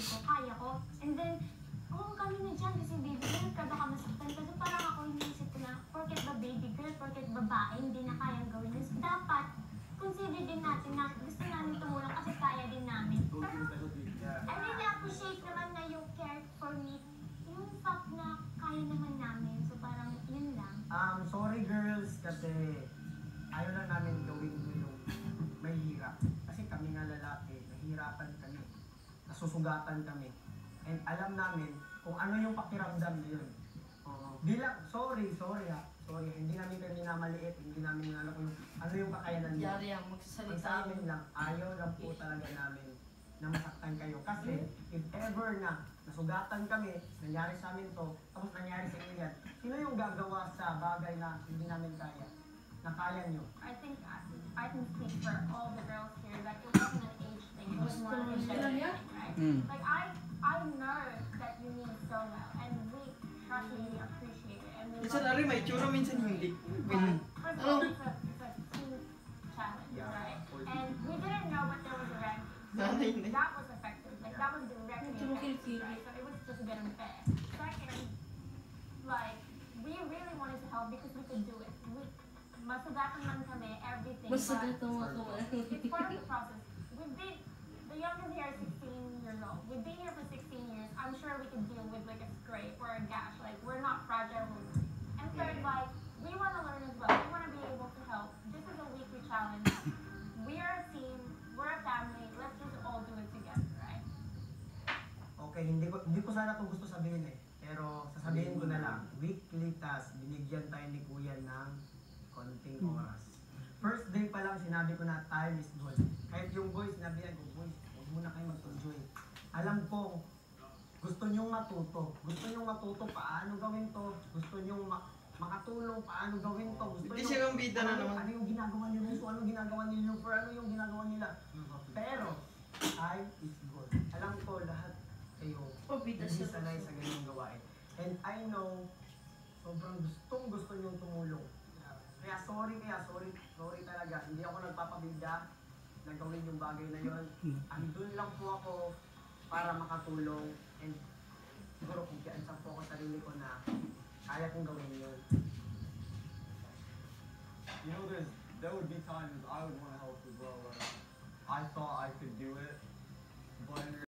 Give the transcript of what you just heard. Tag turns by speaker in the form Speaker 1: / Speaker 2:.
Speaker 1: ko, kaya ko. And then, oo kami na dyan kasi baby girl ka, baka masaktan ka. So parang ako iniisip ko na, porket ba baby girl, porket babae, hindi na kayang gawin. So, dapat, consider din natin na gusto namin tumulong kasi kaya din namin. Pero, I really appreciate naman na you cared for me. Yung fact na kaya naman namin. So parang yun lang.
Speaker 2: Um, sorry girls kasi ayaw lang namin gawin yung mahirap. Kasi kami nga lalaki, nahihirapan kami. Nasusugatan kami. And alam namin kung ano yung pakiramdam na yun. Oo. Bilang, sorry, sorry ha. Sorry, hindi namin kayo minamaliit, hindi namin alam kung ano yung kakayanan niyo.
Speaker 3: Yari ang
Speaker 2: Ang
Speaker 3: magsasalita.
Speaker 2: sa amin lang, ayaw lang po talaga namin na masaktan kayo. Kasi if ever na nasugatan kami, nangyari sa amin to, tapos nangyari sa inyo yan, sino yung gagawa sa bagay na hindi namin kaya? Na kaya nyo?
Speaker 1: I think I, I can
Speaker 4: Mm.
Speaker 1: Like I, I know that you mean so well, and we trust me, we appreciate it, and we
Speaker 3: Minsan
Speaker 1: love
Speaker 3: ari
Speaker 1: it.
Speaker 3: may tsura, minsan hindi.
Speaker 1: But first of all,
Speaker 3: Oh.
Speaker 1: it's a, it's a team challenge,
Speaker 2: Yeah.
Speaker 1: right? And we didn't know what there was a rank.
Speaker 3: Nanay.
Speaker 1: That was effective. Like that was directly effective, right? So it was just good and. Second, like we really wanted to help because we could do it. We masugatan man kami, everything.
Speaker 3: Masagad
Speaker 1: but
Speaker 3: ang mga kumain.
Speaker 1: it's part of the process. Like a scrape or a gash. Like we're not fragile. And third, like we want to learn as well. We want to be able to help. This is a weekly challenge. We are a team. We're a family. Let's just all do it together, right?
Speaker 2: Okay, hindi ko, hindi ko sana itong gusto sabihin eh. Pero sasabihin ko na lang, weekly task, binigyan tayo ni Kuya ng konting oras. First day pa lang sinabi ko na time is gold. Kahit yung boys, sinabihan ko, boys, huwag muna kayo mag-enjoy. Alam ko, gusto nyong matuto. Gusto nyong matuto paano gawin to. Gusto nyong ma- makatulong paano gawin to. Gusto
Speaker 3: Hindi
Speaker 2: nyo-
Speaker 3: siya bida na
Speaker 2: ano,
Speaker 3: naman.
Speaker 2: Ano yung ginagawa ni Russo? Ano yung ginagawa ni Luper? Ano yung ginagawa nila? Pero, time is gold. Alam ko lahat kayo
Speaker 3: Pabida
Speaker 2: hindi sanay sa ganyung gawain. And I know, sobrang gustong gusto niyong tumulong. Kaya sorry, kaya sorry, sorry talaga. Hindi ako nagpapabigda na gawin yung bagay na yon. Andun lang po ako para makatulong and siguro po ako sa sarili ko na kaya kong gawin yun.
Speaker 5: You know, there's there would be times I would want to help as well. Like, I thought I could do it, but